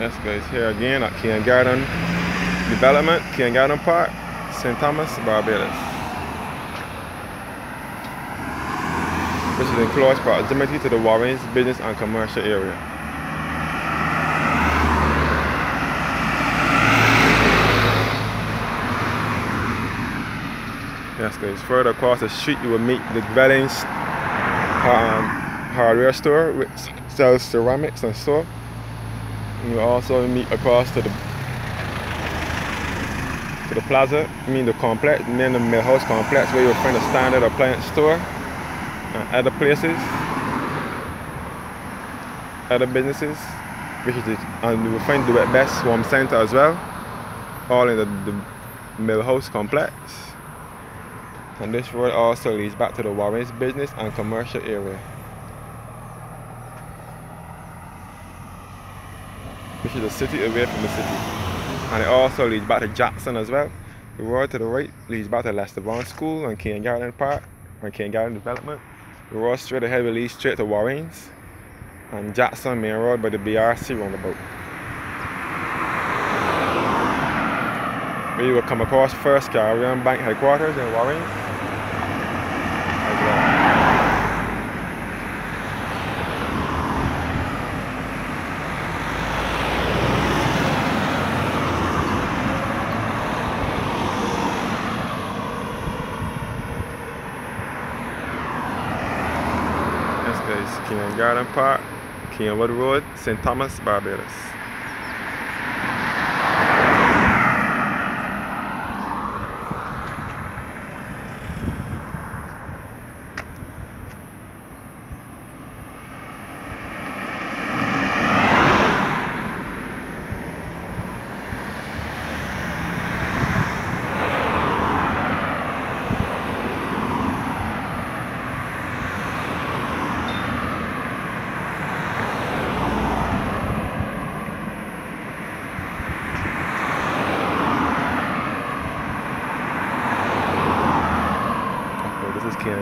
Yes, guys, here again at Cane Garden Development, Cane Garden Park, St. Thomas, Barbados. Which is in close proximity to the Warrens business and commercial area. Yes, guys, further across the street you will meet the Dwellings um, hardware store which sells ceramics and so. You also meet across to the to the plaza, I mean the complex, then the Millhouse complex where you'll find a standard appliance store and other places, other businesses, which is and you will find the best Swarm Center as well, all in the, the Millhouse complex. And this road also leads back to the Warrens business and commercial area. Which is a city away from the city. And it also leads back to Jackson as well. The road to the right leads back to Lester Vaughan School and Cane Garden Park and Cane Garden Development. The road straight ahead will lead straight to Warrens and Jackson Main Road by the BRC roundabout. Where you will come across First Caribbean Bank headquarters in Warrens. As well. Cane Garden Park, Canewood Road, St. Thomas, Barbados.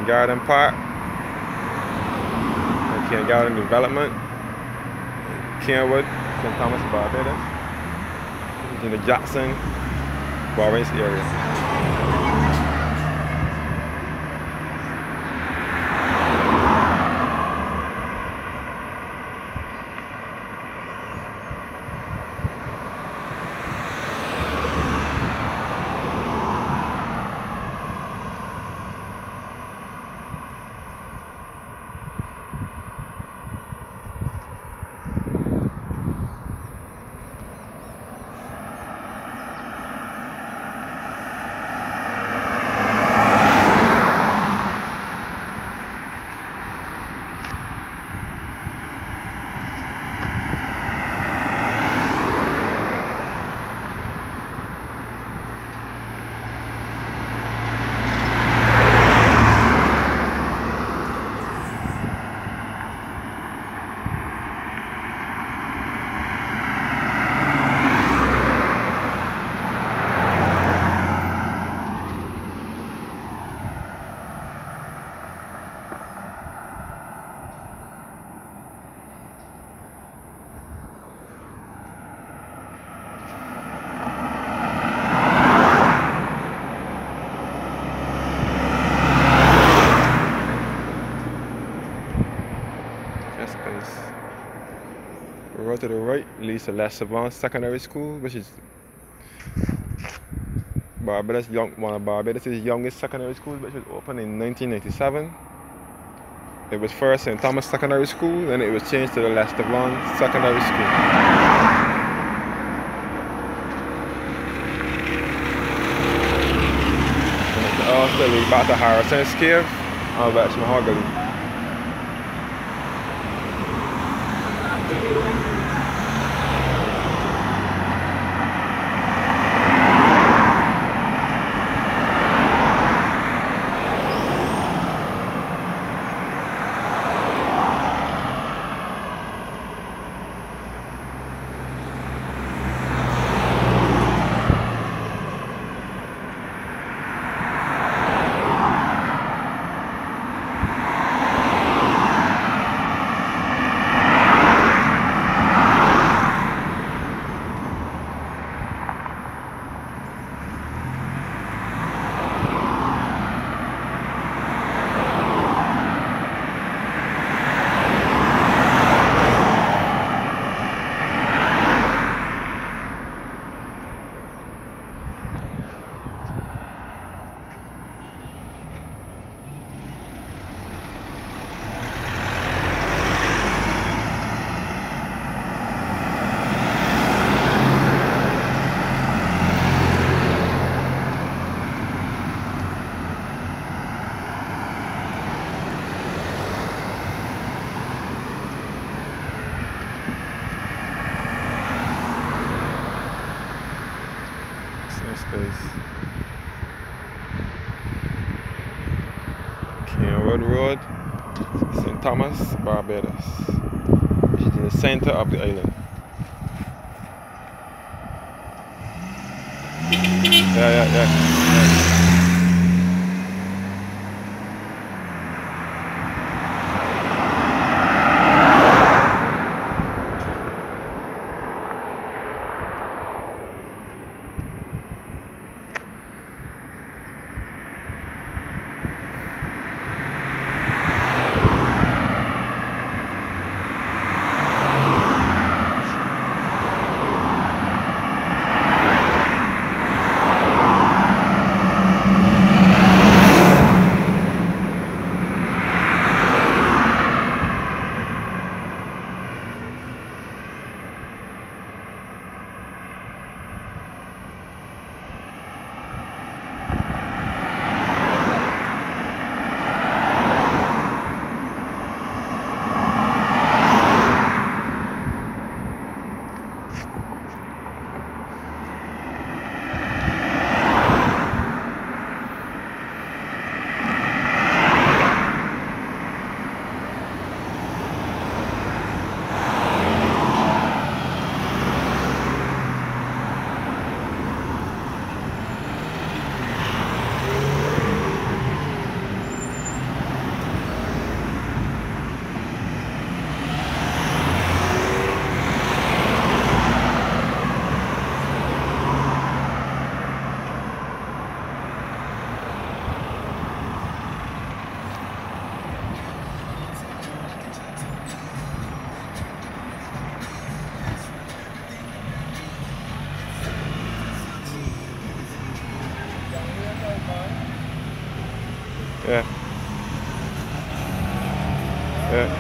Garden Park. Cane Garden Development. Canewood, St. Thomas, Barbados. In the Jackson, Warrens area. Yes, guys. The road to the right leads to Lester Vaughan Secondary School, which is Barbados young, one of Barbados' youngest secondary schools, which was opened in 1997. It was first St. Thomas Secondary School, then it was changed to the Lester Vaughan Secondary School. Also leads back to Harrison's Cave and West Mahogany. Is Canewood Road, St. Thomas, Barbados, which is in the center of the island. Yeah, yeah. yeah.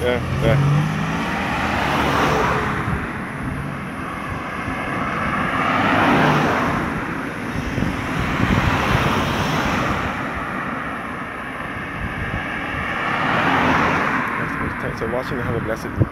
Yeah, yeah. Thanks for watching and have a blessed evening.